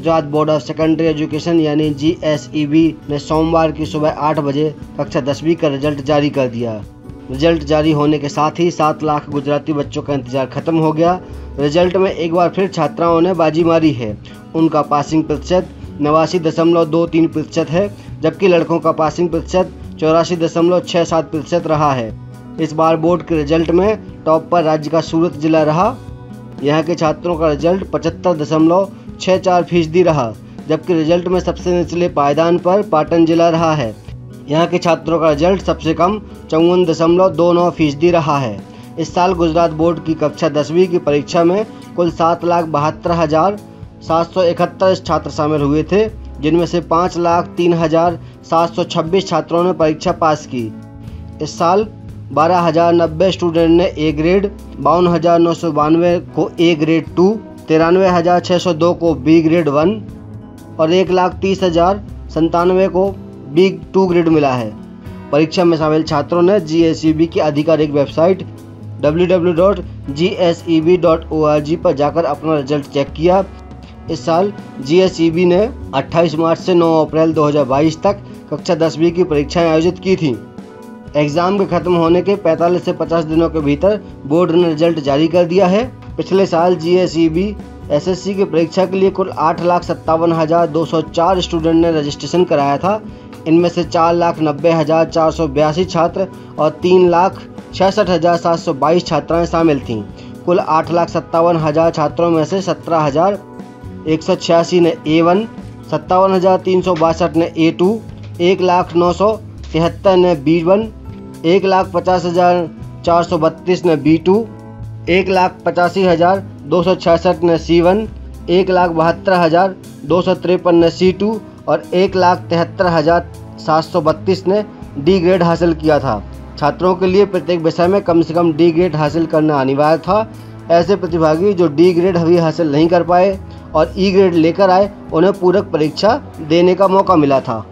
Gujarat board of secondary education यानी GSEB ने सोमवार की सुबह आठ बजे कक्षा दसवीं का रिज़ल्ट जारी कर दिया। रिज़ल्ट जारी होने के साथ ही सात लाख गुजराती बच्चों का इंतज़ार खत्म हो गया। रिज़ल्ट में एक बार फिर छात्राओं ने बाजी मारी है। उनका पासिंग प्रतिशत नवासी दशमलव दो तीन प्रतिशत है, जबकि लड़कों का पासिंग प्रतिशत चौरासी दशमलव छः सात प्रतिशत रहा है। इस बार बोर्ड के रिज़ल्ट में टॉप पर राज्य का सूरत जिला रहा। यहाँ के छात्रों का रिज़ल्ट पचहत्तर दशमलव छः चार फ़ीसदी रहा, जबकि रिज़ल्ट में सबसे निचले पायदान पर पाटन जिला रहा है। यहाँ के छात्रों का रिज़ल्ट सबसे कम चौवन दशमलव दो नौ फ़ीसदी रहा है। इस साल गुजरात बोर्ड की कक्षा दसवीं की परीक्षा में कुल सात लाख बहत्तर हज़ार सात सौ इकहत्तर छात्र शामिल हुए थे, जिनमें से पाँच लाख तीन हज़ार सात सौ छब्बीस छात्रों ने परीक्षा पास की। इस साल बारह हज़ार नब्बे स्टूडेंट ने ए ग्रेड, बावन हज़ार नौ सौ बानवे को ए ग्रेड टू तिरानवे हज़ार छः सौ दो को बी ग्रेड वन और एक लाख तीस हज़ार संतानवे को बी टू ग्रेड मिला है। परीक्षा में शामिल छात्रों ने जी की आधिकारिक वेबसाइट www.gseb.org पर जाकर अपना रिज़ल्ट चेक किया। इस साल जी ने 28 मार्च से 9 अप्रैल 2022 तक कक्षा दसवीं की परीक्षाएँ आयोजित की थीं। एग्ज़ाम के ख़त्म होने के 45 से 50 दिनों के भीतर बोर्ड ने रिज़ल्ट जारी कर दिया है। पिछले साल जी एस एसएससी की परीक्षा के लिए कुल आठ लाख सत्तावन हज़ार दो सौ चार स्टूडेंट ने रजिस्ट्रेशन कराया था। इनमें से चार लाख नब्बे हज़ार चार सौ बयासी छात्र और तीन लाख छियासठ हज़ार सात सौ बाईस छात्राएँ शामिल थीं। कुल आठ लाख सत्तावन हज़ार छात्रों में से सत्रह हज़ार एक सौ छियासी ने ए वन, सत्तावन हज़ार तीन सौ बासठ ने ए टू, एक लाख नौ सौ तिहत्तर ने बी वन, एक लाख पचास हज़ार चार सौ बत्तीस ने बी टू एक लाख पचासी हज़ार दो सौ छियासठ ने सी वन, एक लाख बहत्तर हज़ार दो सौ तिरपन ने सी टू और एक लाख तिहत्तर हज़ार सात सौ बत्तीस ने डी ग्रेड हासिल किया था। छात्रों के लिए प्रत्येक विषय में कम से कम डी ग्रेड हासिल करना अनिवार्य था। ऐसे प्रतिभागी जो डी ग्रेड अभी हासिल नहीं कर पाए और ई ग्रेड लेकर आए, उन्हें पूरक परीक्षा देने का मौका मिला था।